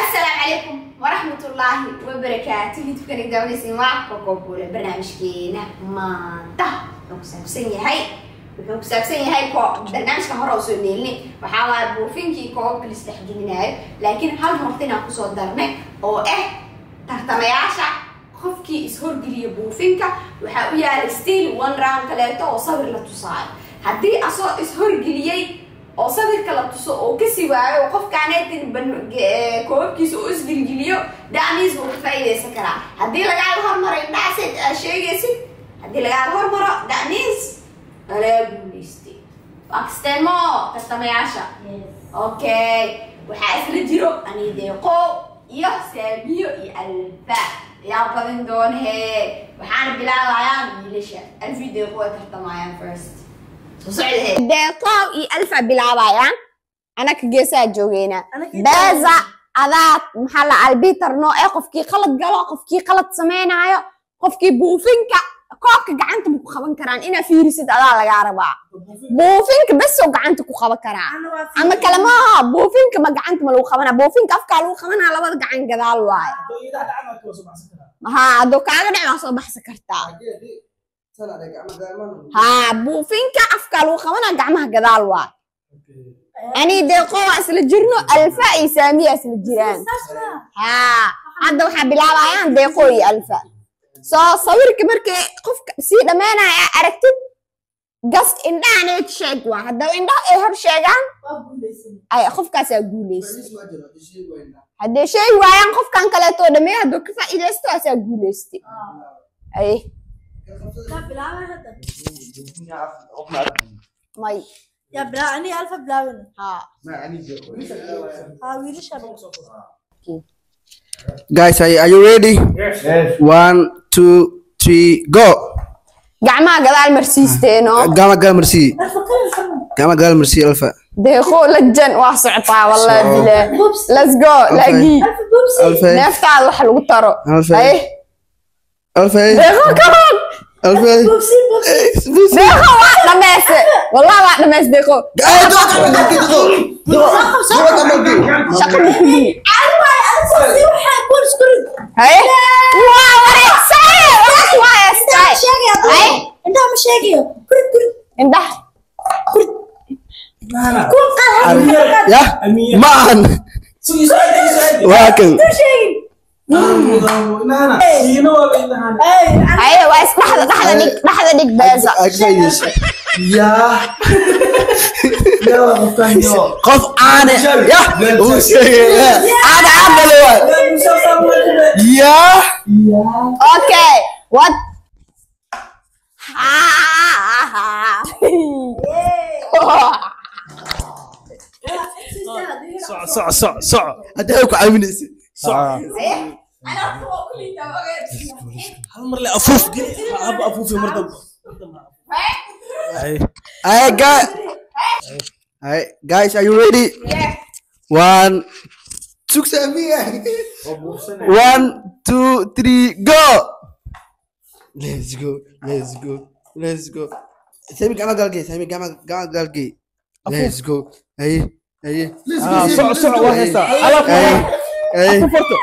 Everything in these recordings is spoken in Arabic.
asalaamu calaykum waraxmatullaahi wabarakaatu youtubekana daawanaysa in wacabka koobule barnaamijkeena maanta wuxuu ku saabsan yahay wuxuu ku saabsan yahay barnaamijka hore oo soo neelnay. Waxaa waaya buufinkii koobabka la isdhex gelinaayo laakiin hal inaan ku soo darnay oo ah tartamayaasha qofkii ishorgeliya buufinka waxaa u yaalla still one round kaleeto oo sawir la tusaayo haddii asoo ishorgeliyey oo sawirka la tuso oo kasi waayo oo qofkaaneetin koobabkiisa oo isgilgiliyo dacmiis buu ka faa'iidaysan karaa. Haddii lagaaga hormaro indhacaseed aa sheegaysid. Haddii lagaaga hormaro dacmiis alaa guulaystay wakstemo tartamayaasha okay waxaa isla jiro ani deeqo iyo saamiyo iyo alfa. Yaa badin doonhe waxaana bilaabayaan wiilasha alfi deeqo ay tartamayaan first. Deeqo iyo alfa bilaabayaan anaka geesaa joogeynaa beeza adaad maxaa la albiter noo ee qofkii qalad galo qofkii qalad sameynaayo qofkii buufinka koobka gacanta ma ku qaban karaan inaa fiirisid adaa lagaa rabaa buufinka besoo gacanta ku qaban karaa. Ama kale maaha buufinka ma gacanta ma lagu qabanaa. Buufinka afkaa lagu qabanaa labada gacan gadaal waaye. Ha hadduu kaaga dhic waa soo baxsan kartaa. Ha buufinka afkaa lagu qabanaa gacmaha gadaal waaye. Ani waa isla jirno alfa iyo saamiya isla jiraan. Ha hadda waxaa bilaabayaan deeqo iyo alfa soo sawirka markay qofka sii dhammaanaya aragtid gast indhahaneed sheeg waa. Haddaba indhaha ay hor sheegaan qofkaasaa guuleystay haddee sheegi waayaan qofkan kaleetoo dhameey hadduu ka faaiideysto waasaa guuleystay may. Guys are you ready? Yes. yes. one two, three, go! gacmaha gadaal marsiisteeno. ألف كل الحمد Gama gal mercy alpha. deeqo lajan waa socotaa bilaah بوبس let's go Alpha. neeftaada wax lagu taro Alpha. ay Alpha. deeqo kaban بوبسي deeqo waa dhameese wallahi waa dhamees deeqo Eh, shaqa سكرين haye waa waa يا كرت كرت indhaha أي haye waa is dhaxda dhaxda dhig dhaxda dhig beesa Agfayis. Ya. Ya bukan yo. Qof aane. Ya. Uu sheegay. Aane ku caawinaysa. hal mar le afuuf haba afuufi mar dambe Hey guys. Hey guys, are you ready? Yeah. One. Sukses. One, two, three, go. Let's go, let's go, let's go. Sami gacmaha galgey, Sami gacmaha galgey. Let's go. Aye, aye. Ah, soco soco waa heestaa. Alaaf aye. Afufarto.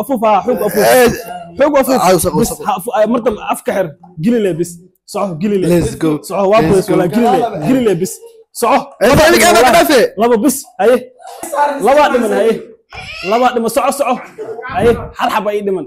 Afuuf ha xoog afuuf. Xoog afuuf. Bas marta afka xir. Gili le bis. Soco gili le. Let's go. Soco waa bes wala gili le. Gili le bis. Soco. Sami gacmaha galgey. Laba bis. Aye. Laba dhiman aye. Laba dhiman soco soco. Aye. Hal xaba ii dhiman.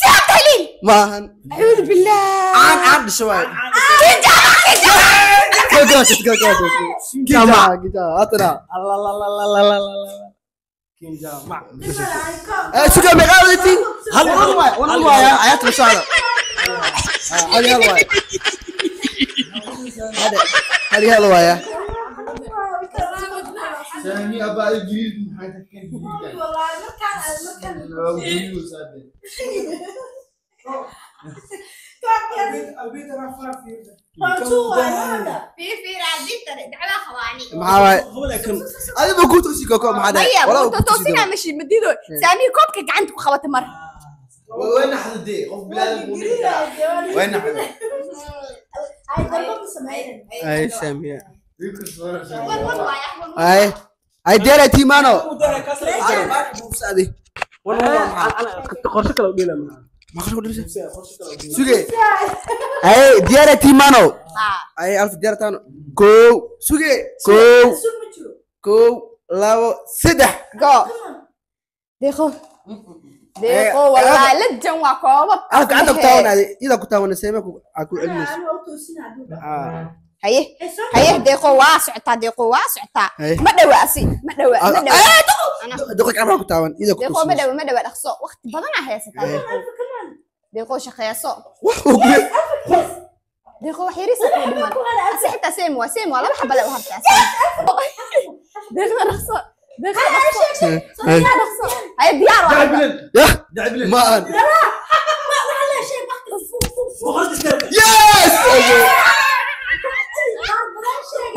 Ya. Ay. ما هن يا وايه شادي شرف Maan. وحوايه وحوايه alla waxaan jaawaay Maan. ma ahan sidaa tahliil Maan. acuudu billaah Aan aan disawai. Go go go go go. Kita kita atna. kinja mac Eh sudah mereka itu. Hal hal wai, wan wai ya ayat besar. Ah, hal hal wai. هذه هذا وايا سامي ابا جريد من حياتك والله ما كان ما كان في في في على خواني ما هو هذا ما سامي كوبك عندك خوات مرة وين إحنا دي وين إحنا هاي سامي هاي ay deelay tiimaano suge. Ay suge. Kow labo saddex go. Ku taawanaade iyadaa ku taawanaysa meeku aad ku celinaysa anu u toosinaa duba Ah. haye ay soo haye deeqo waa socotaa deeqo waa socotaa Haye. ma dhawa asi ma dhawa Ah, ma dhawa Ana. doqo gacmaha ku taawan ida ku deeqo ma tusinayso dhawa ma dhawa dhaqso waqti badanaa haysataa deeqo shaqeeso deeqo wax yariisa ku dhiman asi xitaa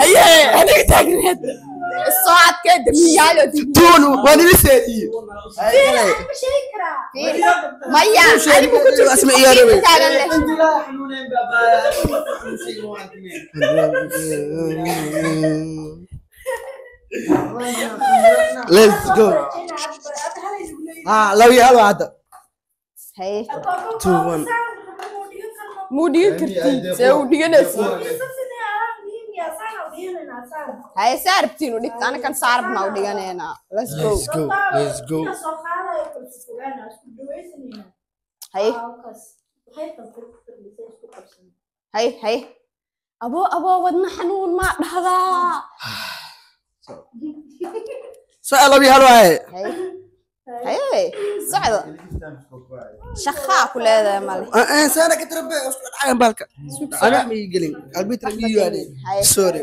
ayaa aniga taagneed socodka damiyaalotuun waan ila saadiye maya anigu ku jirtaagan Let's go. Ah, love you all ada. Hey. Two one. Mau dia kerja, saya udah nasi haye saarabtiinu dhigt anakan saarabna u dhiganaynaa haye haye aboo aboo wadna xanuun maa dhahdaa soclabi hal waaye haye socda shaqaa isku dhacayan baalka ana ma ii gelin albitrabiyaane sorry.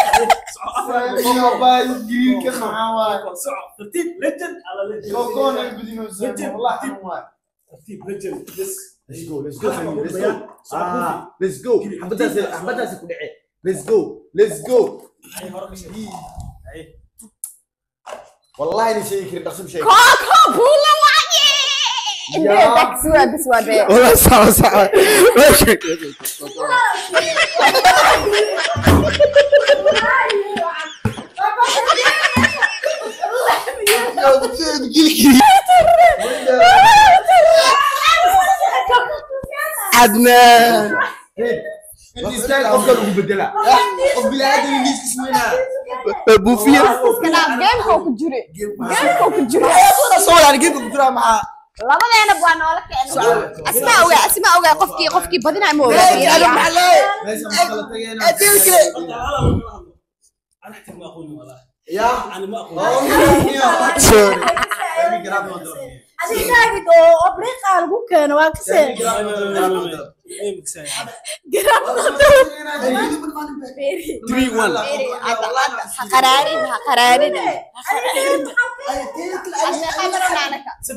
بابا الجديد كان معاه ترتيب ليجند على ليجند كوكون البدينو سامي والله حنوان ترتيب ليجند بس Let's go, let's go, let's go. Ah, let's go. حبتها سي حبتها سي كدعي. هاي هرب شيء هاي والله اني شيء كريم دقسم شيء. kooko buula bis waa dee والله صعب ماشي عدنان انت ستايل افضل وبدلها. قف بلا ادري ليش اسمها. geemkoo ku jire geemkoo ku jire صور كيف قلت لها مع labadeena waa noola keenay asmaa ogaa asmaa ogaa qofkii qofkii badinaa ma ogaa أنا محلي ليش مخلطين أنا؟ اديك كده أنا احتاج ما أقول والله يا أنا ما أقول اوه سوري سامي جراب ما دور. adigaagid oo abriiqa lagu keeno waa kasee سامي جراب ما دور. جراب ما دور. ايه مكساي Three, one. ha qaraarin ha qaraarin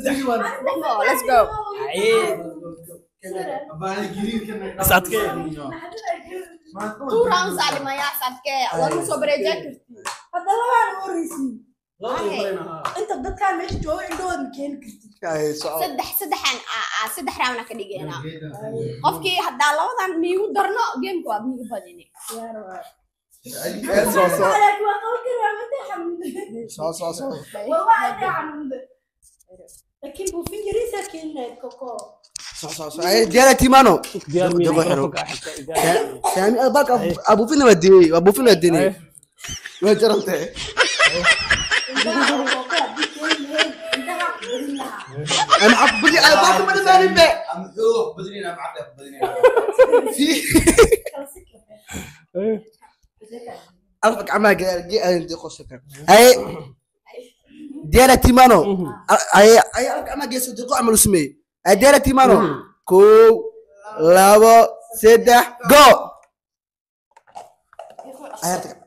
Three, one. let's go أبا الجديد كان صدقني. ما تقول. two rounds aa dhimayaa sadkee waa kusoo bareejaa karti hadda labaan horeysiin لا يبغينا inta dadkaan meesha jooga indhahooda ma keeni kartid saddex saddexan aa saddex round ka dhigeynaa qofkii haddaa labadan miigu darno geemka waa miigu badini صو صو laakiin waa qaban kari waa mintay xanuunde صو صو صو walba intay xanuunde laakiin buufin yariisaa keeninayd koko صو صو صو ديالا تيمانو ديال مين دقيقة حلو. دقيقة. سامي بالك ابو فين وديني ابو فين وديني waa jarantay أنا عبدي أنا باكل من مالي بي الفك عما جي انت قصك اي ديالا تيمانو. اي اي الفك عما جي صدقوا عملوا سمي اي ديالا تيمانو. كو لابا سدح جو. اي الفك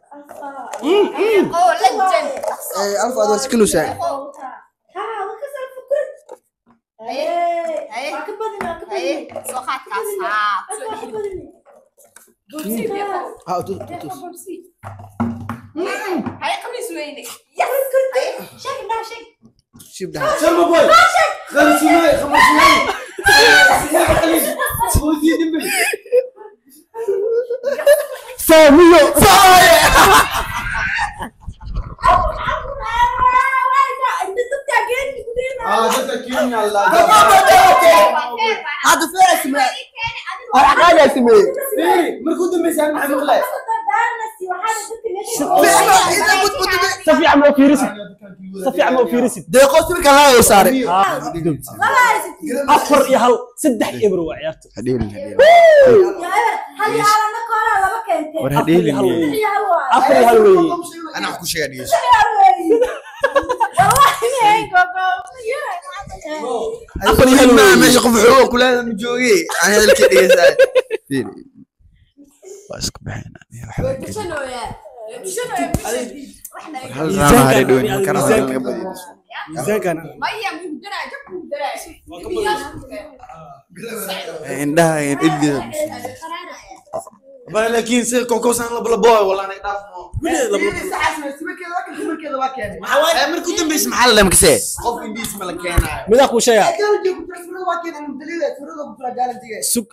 oo legend اي الف هذا سكنو ساعه haye soo qaadkaas haa ها تو تو haye qamiis weyne شوف ده سلمى بوي خمس ماي خمس ماي سموزي دمبل ساميو صايع آه ده كيمي الله هذا فين اسمه هذا اسمه فيري مركو دمبل سامي محمد الله اذا كنت كنت si fiican oo fiirisid si fiican oo fiirisid deeqo sawirka laa yoo saaray afar iyo hal saddex eber waa ciyaarta war afar iyo hal weeye afar iyo hal weeye ana wax ku sheega dhigeyso afar iyo hal ma weeye meesha qof xoog kula ma joogay aan hadalka dhigeysaa waa isku baxayna hal raama hare dhowin ma kana hore laga badiyo miisaankana maya mugdana jab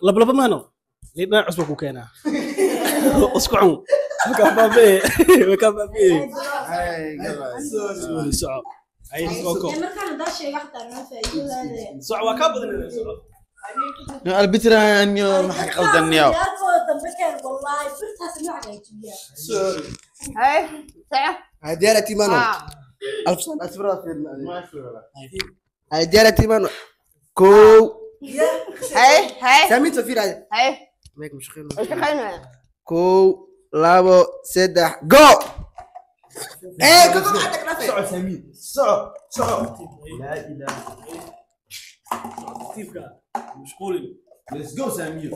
lablaba maano cusba ku keenaa isku cun waa kaa badanaya soco albitraan yo maxaa qaldan yo haye saco هديرتي مانو haa ألف سنة أسفر هديرتي مانو كو. haye haye سامي تفير هذا haye ماك مش خير. shaqaynaya كو. لابو. سدح جو. إيه كو كو عندك نفس سعود سمين سعود سعود لا إله tiifka mashquulin ليتس جو سمير.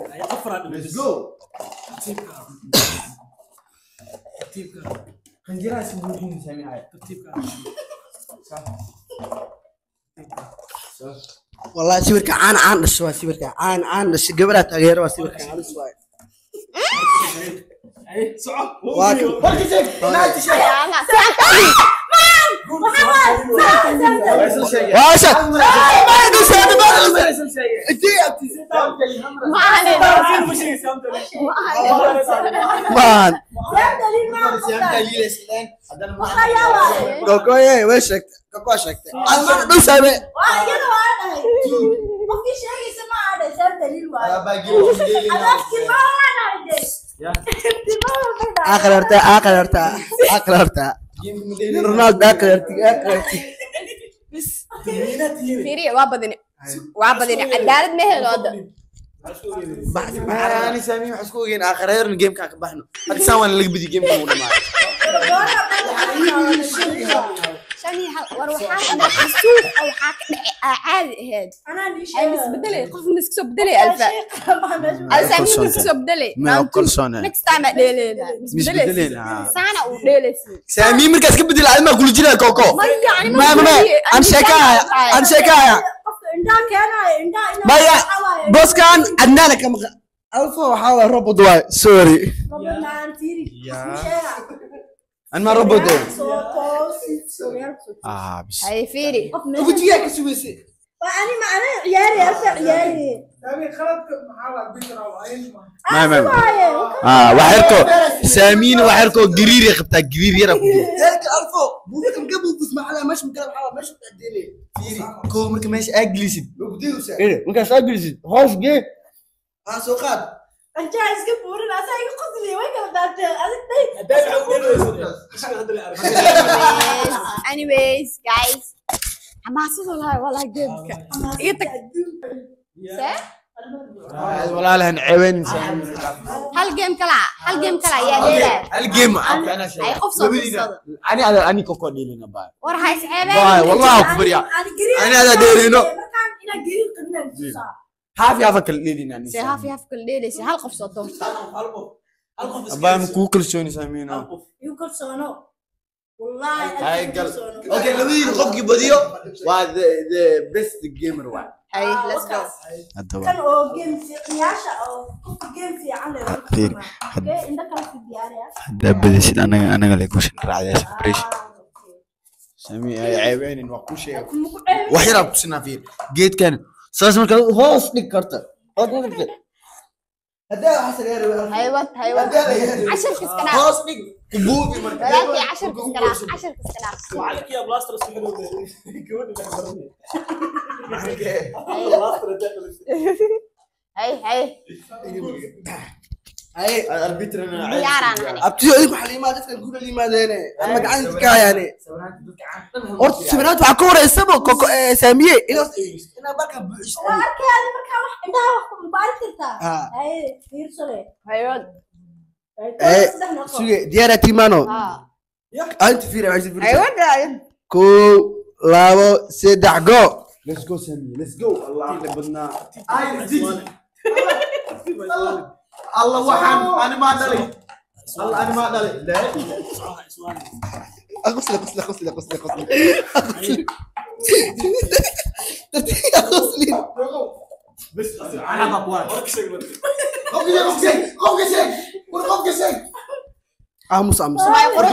ليتس جو tiifka tiifka خنجرها اسمه سمير عايد tiifka والله سيبرك عان عان الشوا سيبرك عان عان الش قبلها تغير سيبرك عان الشوا ay soco واكل واشا ما يقول سامي ما يقول انت مان كوكو إيه وشك كوكو شكت أنا ما سامي اخر ارتا اخر ارتا اخر ارتا رونالدو اخر ارتا اخر ارتا fiiriya waa badine waa badine cadaalad ma helo hadda. Maxaani saamiin waxaan isku ogeyn aakhareerna geemkaa ka baxno. Hadda saan waana laga badiy geemkaa ugu dhamaa شاني وروحات أنا السوق أو حاك عادي هاد أنا ليش آه، امس بدلي قف مسكسو بدلي الفا اسامي مسكسو بدلي ما كل سنه نكست تاع ديلي مش بدلي لا سانا وديلي سامي مركز كبدي العلم كل جينا كوكو. ما يعني ما ام شكا ام شكا انداك أنا اندا أنا بس كان عندنا كم ألفا وحاول روبوت واي. سوري روبوت ما عم تيري. أنا ما ربط آه بس. hay fiiri قلت لك سويسي ما ما آه وحركو سامين وحركو قرير يا خبتا قرير يا رب هيك الفو بوكم قبل تسمع على مش مكلم حاله مش متعدلي فيري. كو مركب ماشي اجلسد إيه مركب اجلسد هوش جه. ها سوقات. Day Hadday waxay u dheeleysaa. Ishaga hadda la arko. anyways guys xamaasadu lahay walaa geemka iga tag see walaalahan ceeweyn hal geem kala hal geem kala ayaa dheelaya hal game ay qof soo fiirsado ani ada ani koko dheelina baa war ha Waay, isceebeen wallahi ku barya Ani gariir- هافي هافك الليلي يعني سي هافي هافك الليلي سي هالقف صدوم هالقف هالقف أبا مكو كل شوني سامينا. يو كل سونو والله هاي قال أوكي لوي الخوف كي بديو وا ذا بيست جيمر واحد هاي ليتس جو هذا هو كان أو جيم سي قياشا أو كوك جيم سي على كثير عندك راس الديار يا هذا بديش أنا أنا لك مش راعي بريش. آه، سامي عيبين وقوشي وحيرا بسنا فيه. جيت كان سلاس من كذا هو سنيك كرتا هو سنيك كرتا هدا عشر يارو حيوات حيوات عشر كسكنا هو سنيك كبوتي من كذا ثلاثة عشر كسكنا عشر كسكنا معلك يا بلاستر سنيك كبوتي من كذا معلك يا بلاستر هاي هاي abti adinku xaliimaa dadka guura yimaadeene ama gacanta ka hayaane horta sawiraanta waxaa ka wareysaba koko eh, saamiye inaa markaa buuciso eh, suge diyaara timano arinta fiira kow labo saddex go. Let's go, Sammy. Let's go. Allah, Allah. الله وحن أنا ما دلي الله أنا ما دلي لا اغسل اغسل اغسل اغسل اغسل اغسل بس أنا بقوان Warka sheeg marka. قوم يا قوم قوم شيء قوم شيء aamus aamus Sumaya qurux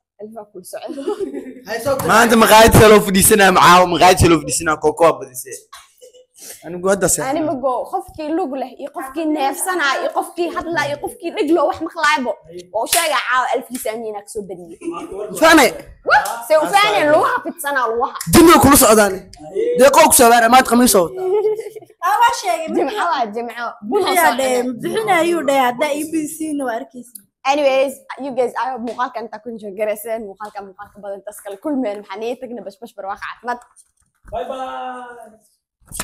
maanta maqaayad saloo fadhiisanaa macaawo maqaayad saloo fadhiisanaa kokoa badisee anigu hadda animago qofkii lug leh iyo qofkii neefsanaa iyo qofkii hadlaa iyo qofkii dheglo wax maqlaaybo oo sheegaa caawa alfiisa amiina ka soo badiyey faane se ufaane lugaha fidsanaa lugaha dimi kula socdaane deeqoo ku saabaara maad qamiisoo jimcadaa jimco bixinayuu dhahay hadda e b c na waa arkaysa anyways you guys i hope muuqaalka intaa ku jogarayseen muuqaalka muuqaalka badan tas kale kulmeen maxaa nii tagna bashbash barwaaqa caafimaad Bye bye.